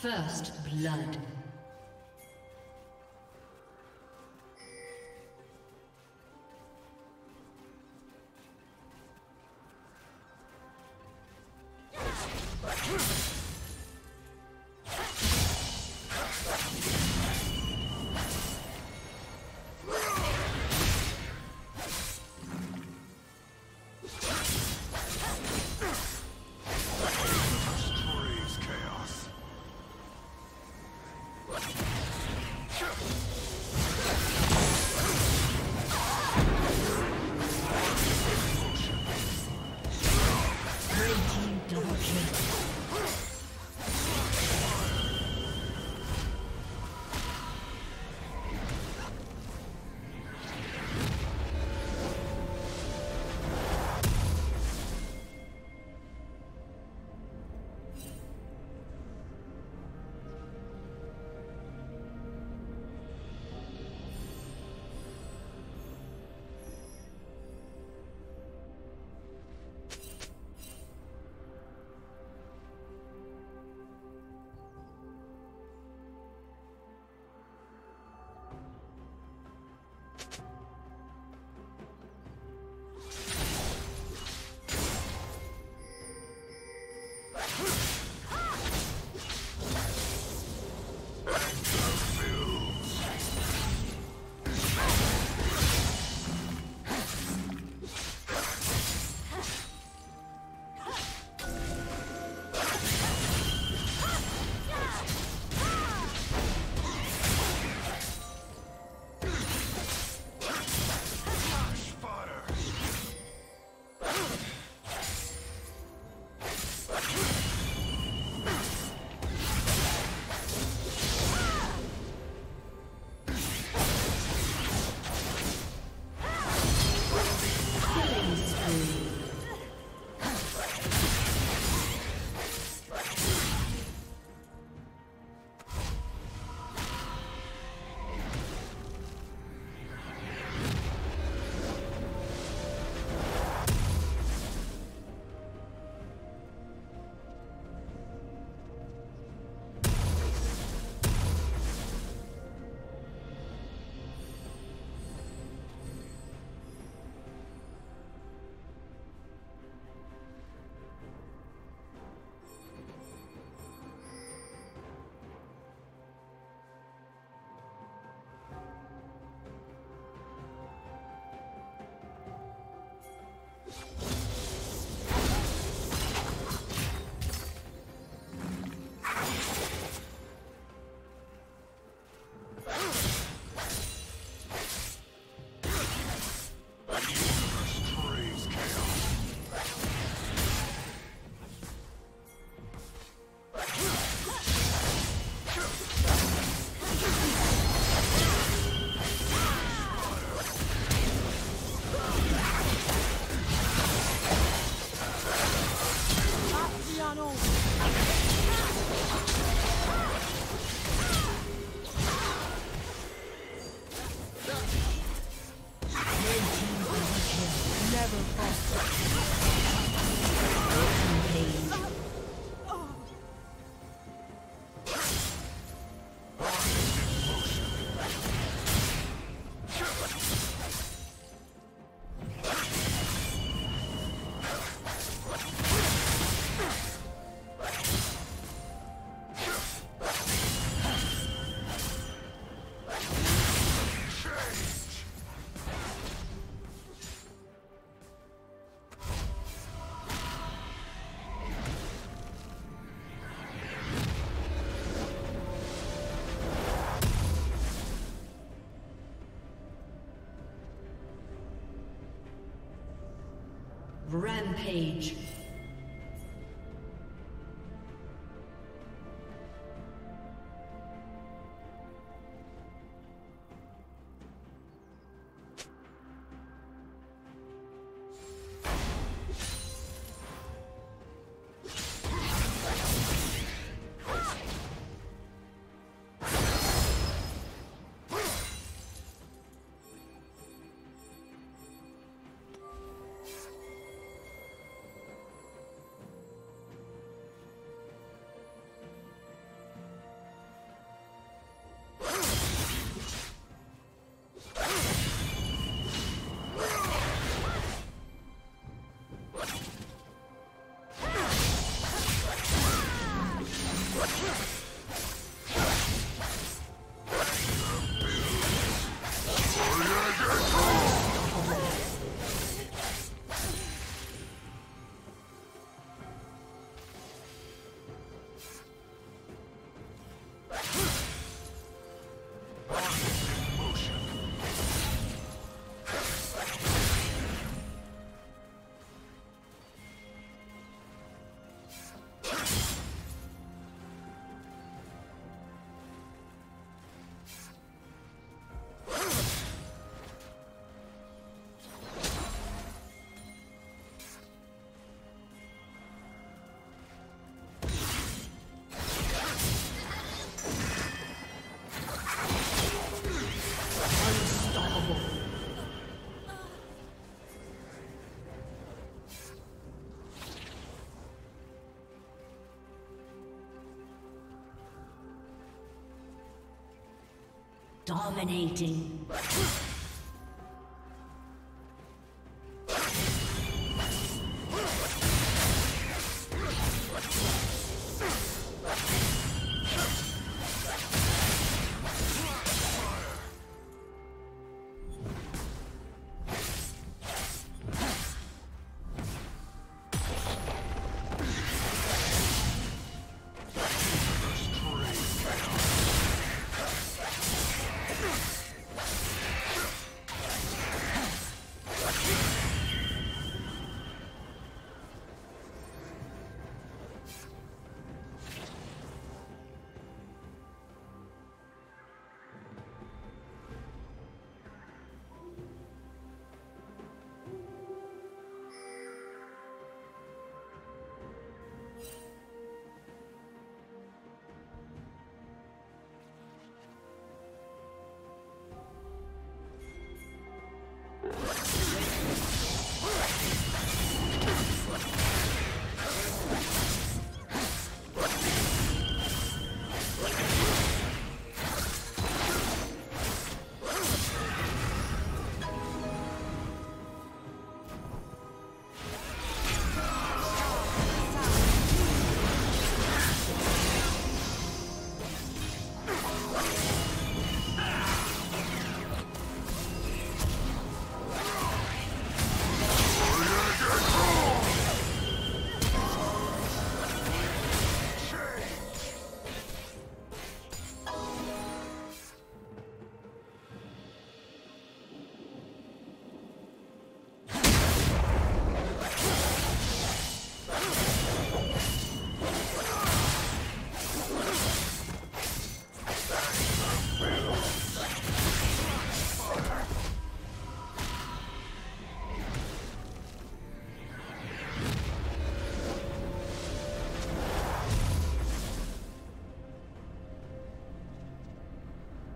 First blood. Rampage. Dominating.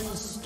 team's